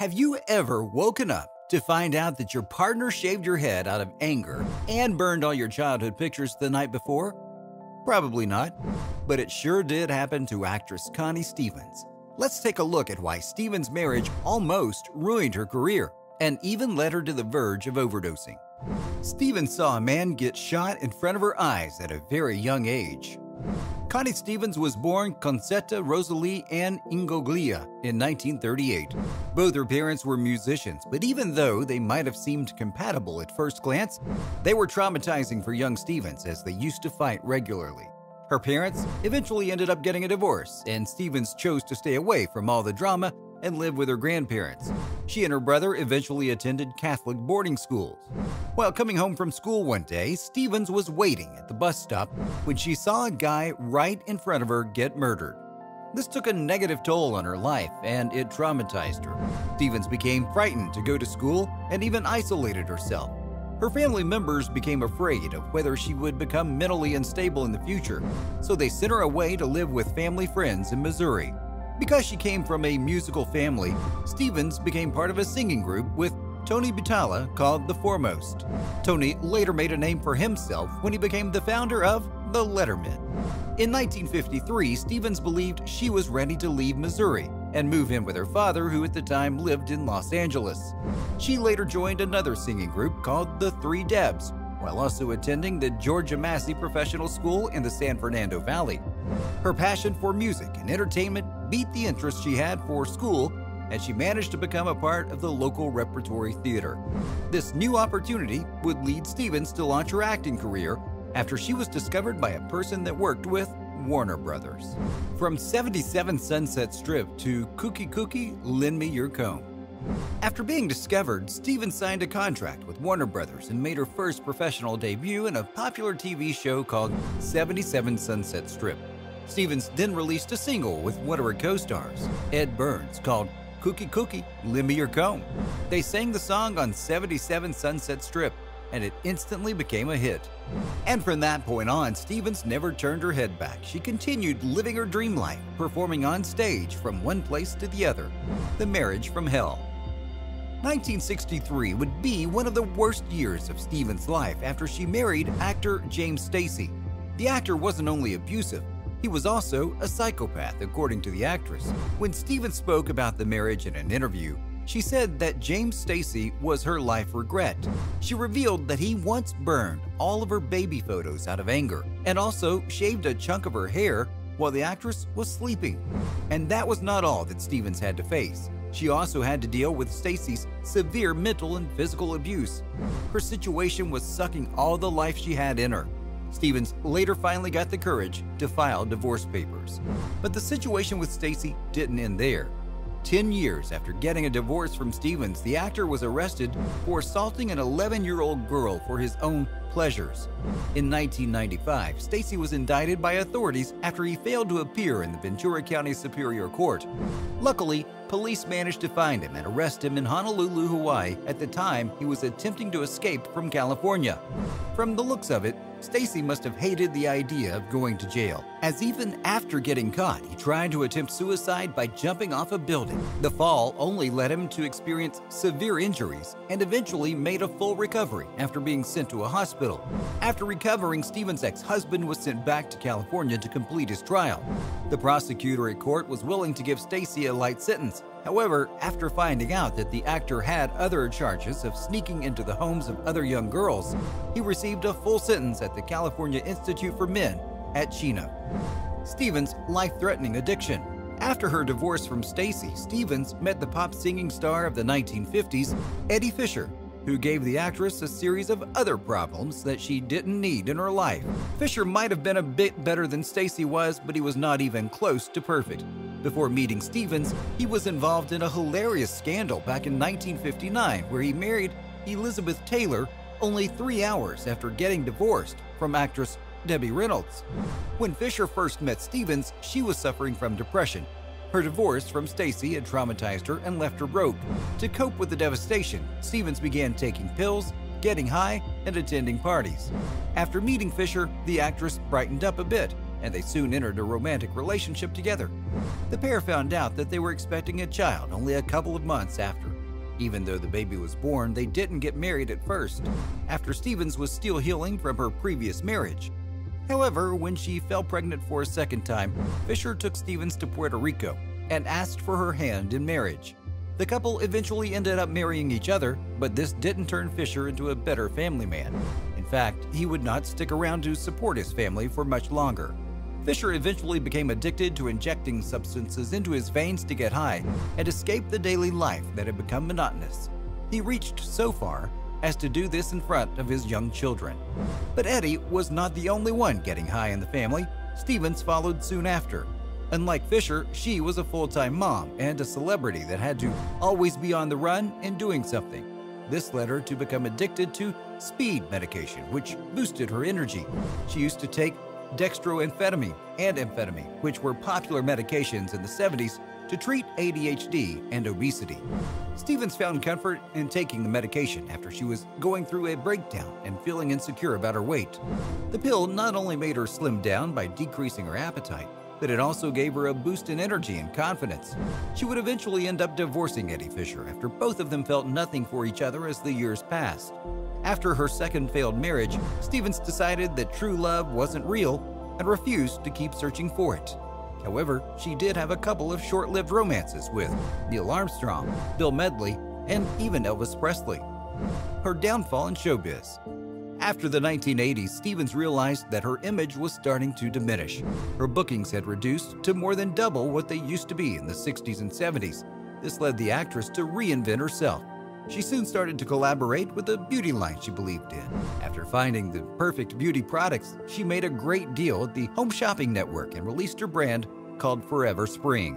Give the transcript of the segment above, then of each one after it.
Have you ever woken up to find out that your partner shaved your head out of anger and burned all your childhood pictures the night before? Probably not, but it sure did happen to actress Connie Stevens. Let's take a look at why Stevens' marriage almost ruined her career and even led her to the verge of overdosing. Stevens saw a man get shot in front of her eyes at a very young age. Connie Stevens was born Concetta Rosalie Ann Ingoglia in 1938. Both her parents were musicians, but even though they might have seemed compatible at first glance, they were traumatizing for young Stevens as they used to fight regularly. Her parents eventually ended up getting a divorce, and Stevens chose to stay away from all the drama and live with her grandparents. She and her brother eventually attended Catholic boarding schools. While coming home from school one day, Stevens was waiting at the bus stop when she saw a guy right in front of her get murdered. This took a negative toll on her life and it traumatized her. Stevens became frightened to go to school and even isolated herself. Her family members became afraid of whether she would become mentally unstable in the future, so they sent her away to live with family friends in Missouri. Because she came from a musical family, Stevens became part of a singing group with Tony Butala called The Foremost. Tony later made a name for himself when he became the founder of The Lettermen. In 1953, Stevens believed she was ready to leave Missouri and move in with her father, who at the time lived in Los Angeles. She later joined another singing group called The Three Debs, while also attending the Georgia Massey Professional School in the San Fernando Valley. Her passion for music and entertainment beat the interest she had for school, and she managed to become a part of the local repertory theater. This new opportunity would lead Stevens to launch her acting career after she was discovered by a person that worked with Warner Brothers. From 77 Sunset Strip to Kookie Kookie, Lend Me Your Comb. After being discovered, Stevens signed a contract with Warner Brothers and made her first professional debut in a popular TV show called 77 Sunset Strip. Stevens then released a single with one of her co-stars, Edd Byrnes, called Kookie Kookie, Lend Your Comb. They sang the song on 77 Sunset Strip, and it instantly became a hit. And from that point on, Stevens never turned her head back. She continued living her dream life, performing on stage from one place to the other. The Marriage from Hell. 1963 would be one of the worst years of Stevens' life after she married actor James Stacy. The actor wasn't only abusive, he was also a psychopath, according to the actress. When Stevens spoke about the marriage in an interview, she said that James Stacy was her life regret. She revealed that he once burned all of her baby photos out of anger and also shaved a chunk of her hair while the actress was sleeping. And that was not all that Stevens had to face. She also had to deal with Stacy's severe mental and physical abuse. Her situation was sucking all the life she had in her. Stevens later finally got the courage to file divorce papers. But the situation with Stacy didn't end there. Ten years after getting a divorce from Stevens, the actor was arrested for assaulting an 11-year-old girl for his own pleasures. In 1995, Stacy was indicted by authorities after he failed to appear in the Ventura County Superior Court. Luckily, police managed to find him and arrest him in Honolulu, Hawaii at the time he was attempting to escape from California. From the looks of it, Stacy must have hated the idea of going to jail, as even after getting caught, he tried to attempt suicide by jumping off a building. The fall only led him to experience severe injuries and eventually made a full recovery after being sent to a hospital. After recovering, Stevens' ex-husband was sent back to California to complete his trial. The prosecutor at court was willing to give Stacy a light sentence, However, after finding out that the actor had other charges of sneaking into the homes of other young girls, he received a full sentence at the California Institute for Men at Chino. Stevens' life-threatening addiction. After her divorce from Stacy, Stevens met the pop singing star of the 1950s, Eddie Fisher, who gave the actress a series of other problems that she didn't need in her life. Fisher might have been a bit better than Stacy was, but he was not even close to perfect. Before meeting Stevens, he was involved in a hilarious scandal back in 1959 where he married Elizabeth Taylor only three hours after getting divorced from actress Debbie Reynolds. When Fisher first met Stevens, she was suffering from depression. Her divorce from Stacy had traumatized her and left her broke. To cope with the devastation, Stevens began taking pills, getting high, and attending parties. After meeting Fisher, the actress brightened up a bit and they soon entered a romantic relationship together. The pair found out that they were expecting a child only a couple of months after. Even though the baby was born, they didn't get married at first, after Stevens was still healing from her previous marriage. However, when she fell pregnant for a second time, Fisher took Stevens to Puerto Rico and asked for her hand in marriage. The couple eventually ended up marrying each other, but this didn't turn Fisher into a better family man. In fact, he would not stick around to support his family for much longer. Fisher eventually became addicted to injecting substances into his veins to get high and escape the daily life that had become monotonous. He reached so far as to do this in front of his young children. But Eddie was not the only one getting high in the family. Stevens followed soon after. Unlike Fisher, she was a full-time mom and a celebrity that had to always be on the run and doing something. This led her to become addicted to speed medication, which boosted her energy. She used to take dextroamphetamine and amphetamine, which were popular medications in the 70s to treat ADHD and obesity. Stevens found comfort in taking the medication after she was going through a breakdown and feeling insecure about her weight. The pill not only made her slim down by decreasing her appetite, but it also gave her a boost in energy and confidence. She would eventually end up divorcing Eddie Fisher after both of them felt nothing for each other as the years passed. After her second failed marriage, Stevens decided that true love wasn't real and refused to keep searching for it. However, she did have a couple of short-lived romances with Neil Armstrong, Bill Medley, and even Elvis Presley. Her downfall in showbiz. After the 1980s, Stevens realized that her image was starting to diminish. Her bookings had reduced to more than double what they used to be in the 60s and 70s. This led the actress to reinvent herself. She soon started to collaborate with a beauty line she believed in. After finding the perfect beauty products, she made a great deal at the Home Shopping Network and released her brand called Forever Spring.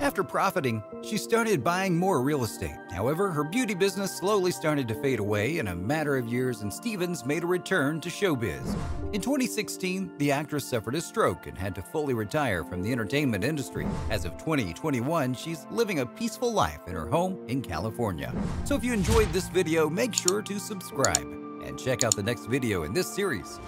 After profiting, she started buying more real estate. However, her beauty business slowly started to fade away in a matter of years and Stevens made a return to showbiz. In 2016, the actress suffered a stroke and had to fully retire from the entertainment industry. As of 2021, she's living a peaceful life in her home in California. So if you enjoyed this video, make sure to subscribe and check out the next video in this series.